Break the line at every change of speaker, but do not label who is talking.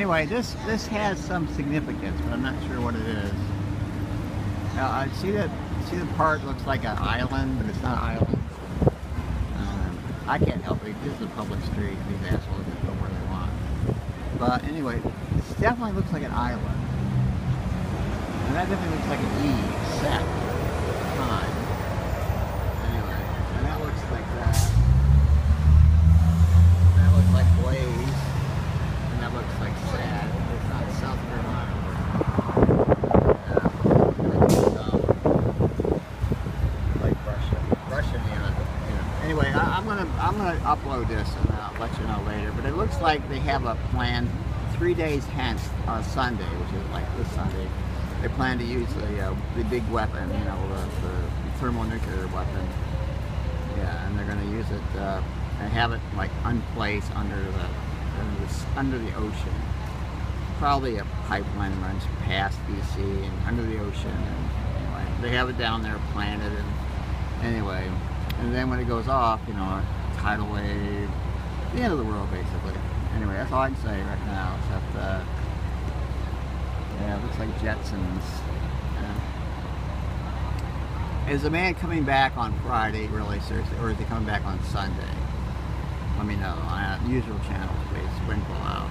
Anyway, this this has some significance, but I'm not sure what it is. Now, I see that see the part looks like an island, but it's not an island. Um, I can't help it. This is a public street. These assholes can go where they want. But anyway, it definitely looks like an island. And that definitely looks like an E set time. Anyway, and that looks like that. That looks like Blaze. And that looks like sad. It's not South Carolina. Yeah. Um, like Russia. Russia, you know, you know. Anyway, I, I'm gonna I'm gonna upload this and I'll let you know later. But it looks like they have a plan three days hence on Sunday, which is like this Sunday. They plan to use the uh, the big weapon, you know, the, the thermonuclear weapon. Yeah, and they're gonna use it uh, and have it like unplaced under the under the, under the ocean. Probably a pipeline runs past BC and under the ocean. And anyway, they have it down there planted and anyway, and then when it goes off, you know, tidal wave, the end of the world basically. Anyway, that's all I can say right now, except uh, yeah, it looks like Jetsons. Yeah. Is the man coming back on Friday, really seriously, or is he coming back on Sunday? Let me know our usual channels, please. Sprinkle out.